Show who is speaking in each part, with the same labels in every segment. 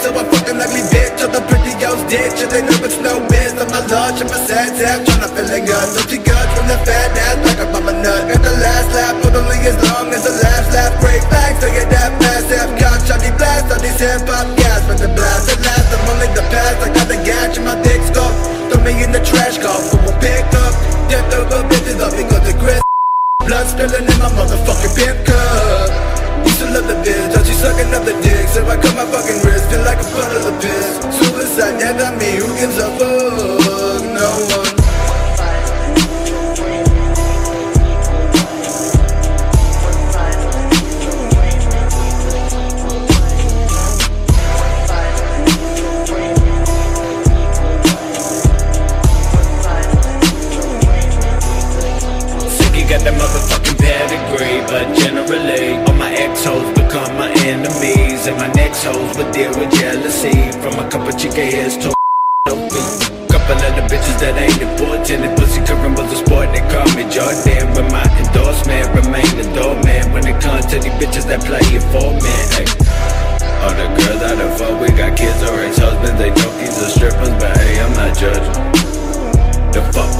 Speaker 1: so I fuck an ugly bitch Till the pretty girls ditch, and they know it's no miss I'm a large I'm a sad sack, tryna feeling good So she good from the fat ass, like a my nut. And the last lap, only as long as the last lap. Break flags, so get that fast, half cock, shawty blast. All these hip-hop gas, but the blast. At last I'm only the past, I got the gatch in my thick skull Throw me in the trash, call for a pickup Death over bitches, I'll be good to grip. Blood spilling in my motherfucking pimp cup. Used to love the bitch sucking up the dick. So I cut my fucking wrist, feel like a puddle of piss. Suicide, yeah, not me, who gives a fuck? No one.
Speaker 2: Got that motherfucking pedigree, but generally, all my ex-hoes become and my next hoes would deal with jealousy from a couple chica heads to Couple of the bitches that ain't important, and pussy current was a sport, they call me Jordan. With my endorsement, remain the doorman when it comes to these bitches that play it for me. Ay. All the girls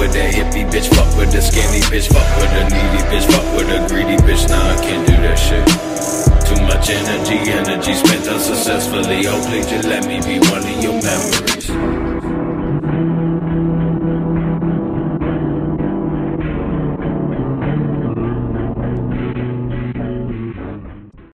Speaker 2: with that hippie bitch, fuck with the skinny bitch, fuck with the needy bitch, fuck with the greedy bitch, nah, I can't do that shit. Too much energy, energy spent unsuccessfully. Oh, please just let me be one of your memories.